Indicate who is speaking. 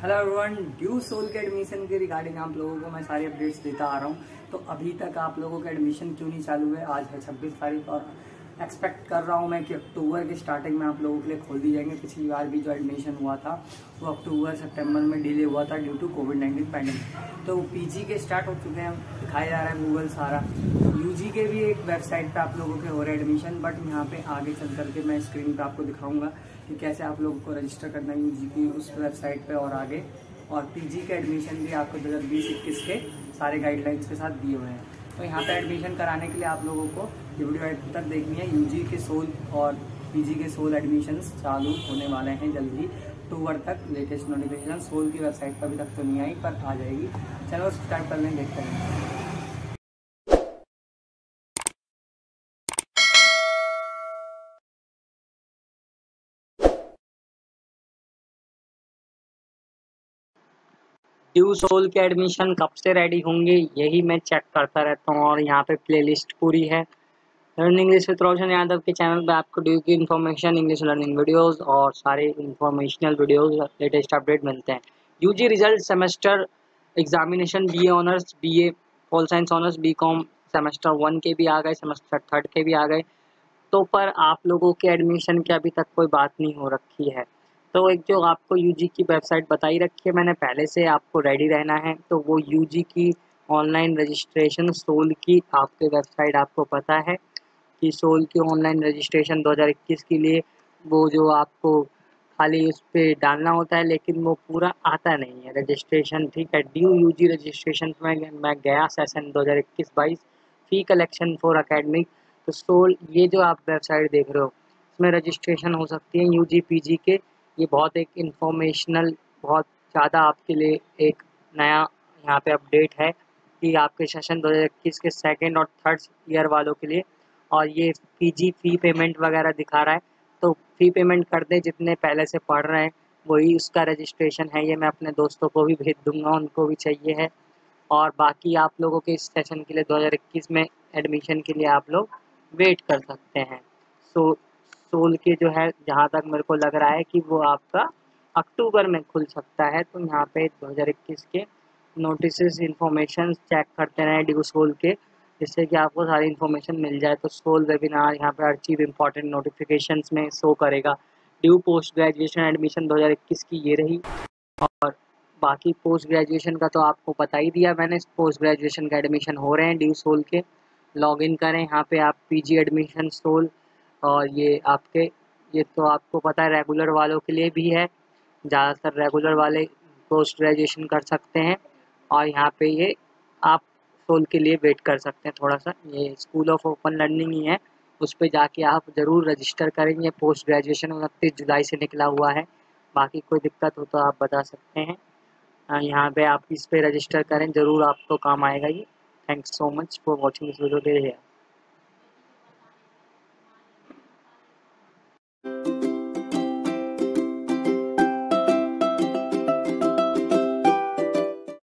Speaker 1: Hello everyone DU SOL के admission के regarding आप लोगों को मैं सारी अपडेट्स देता आ रहा हूँ। तो अभी तक आप लोगों का एडमिशन क्यों नहीं चालू है आज है छब्बीस तारीख और एक्सपेक्ट कर रहा हूँ मैं कि अक्टूबर के स्टार्टिंग में आप लोगों के लिए खोल दी जाएँगे। पिछली बार भी जो एडमिशन हुआ था, वो अक्टूबर, सितंबर में डिले हुआ था due to covid nineteen pandemic तो पीजी के स्टार्ट हो चुके हैं, दिखाया जा रहा है गूगल सारा। यूजी के भी एक वेबसाइट पे आप लोगों के हो रहे एडमिशन बट यहाँ पे आगे चल करके मैं स्क्रीन पे आपको दिखाऊँगा कि कैसे आप लोगों को रजिस्टर करना है यूजी की उस वेबसाइट पे और आगे। और पीजी के एडमिशन भी आपको दो हज़ार बीस, इक्कीस के सारे गाइडलाइंस के साथ दिए हुए हैं। तो यहाँ पे एडमिशन कराने के लिए आप लोगों को ये वीडियो तक देखनी है। यूजी के सोल और पीजी के सोल एडमिशन चालू होने वाले हैं जल्दी। अक्टूबर तक लेटेस्ट नोटिफिकेशन सोल की वेबसाइट पर अभी तक तो नहीं आई, पर आ जाएगी। चलो स्टार्ट कर लें, देखते हैं। ड्यू सोल के एडमिशन कब से रेडी होंगे, यही मैं चेक करता रहता हूँ और यहाँ पे प्लेलिस्ट पूरी है। Learning English with Roshan Yadav के चैनल पे आपको ड्यू की इन्फॉर्मेशन इंग्लिश लर्निंग वीडियोस और सारे इन्फॉर्मेशनल वीडियोस लेटेस्ट अपडेट मिलते हैं। UG result semester examination BA honours BA pol science honours BCom semester one के भी आ गए सेमेस्टर थर्ड के भी आ गए। तो पर आप लोगों के एडमिशन की अभी तक कोई बात नहीं हो रखी है। तो एक जो आपको यूजी की वेबसाइट बताई रखी है, मैंने पहले से आपको रेडी रहना है तो वो यूजी की ऑनलाइन रजिस्ट्रेशन सोल की आपके वेबसाइट आपको पता है कि सोल की ऑनलाइन रजिस्ट्रेशन 2021 के लिए वो जो आपको खाली उस पर डालना होता है, लेकिन वो पूरा आता नहीं है रजिस्ट्रेशन ठीक है? ड्यू यूजी रजिस्ट्रेशन में मैं गया session 2021-22 fee collection for academic तो सोल ये जो आप वेबसाइट देख रहे हो इसमें रजिस्ट्रेशन हो सकती है यूजी पीजी के ये बहुत एक इंफॉर्मेशनल बहुत ज़्यादा आपके लिए एक नया यहाँ पे अपडेट है कि आपके सेशन 2021 के सेकंड और थर्ड ईयर वालों के लिए और ये पीजी फ़ी पेमेंट वगैरह दिखा रहा है। तो फ़ी पेमेंट कर दें, जितने पहले से पढ़ रहे हैं, वही उसका रजिस्ट्रेशन है, ये मैं अपने दोस्तों को भी भेज दूँगा, उनको भी चाहिए है। और बाकी आप लोगों के इस सेशन के लिए 2021 में एडमिशन के लिए आप लोग वेट कर सकते हैं। सो सोल के जो है, जहाँ तक मेरे को लग रहा है कि वो आपका अक्टूबर में खुल सकता है तो यहाँ पे 2021 के नोटिस इन्फॉर्मेशन चेक करते रहें ड्यू सोल के, जिससे कि आपको सारी इन्फॉर्मेशन मिल जाए। तो सोल वेबिनार यहाँ पे हर चीज़ इंपॉर्टेंट नोटिफिकेशन में शो करेगा। ड्यू पोस्ट ग्रेजुएशन एडमिशन 2021 की ये रही। और बाकी पोस्ट ग्रेजुएशन का तो आपको बता ही दिया मैंने पोस्ट ग्रेजुएशन का एडमिशन हो रहे हैं ड्यू सोल के। लॉगिन करें, यहाँ पे आप पीजी एडमिशन सोल और ये आपके, ये तो आपको पता है रेगुलर वालों के लिए भी है। ज़्यादातर रेगुलर वाले पोस्ट ग्रेजुएशन कर सकते हैं और यहाँ पे ये आप सोल के लिए वेट कर सकते हैं थोड़ा सा ये स्कूल ऑफ़ ओपन लर्निंग ही है। उस पर जाके आप ज़रूर रजिस्टर करेंगे। पोस्ट ग्रेजुएशन उनतीस जुलाई से निकला हुआ है। बाकी कोई दिक्कत हो तो आप बता सकते हैं। यहाँ पे आप इस पर रजिस्टर करें। ज़रूर आपको काम आएगा ये। Thanks so much for watching this video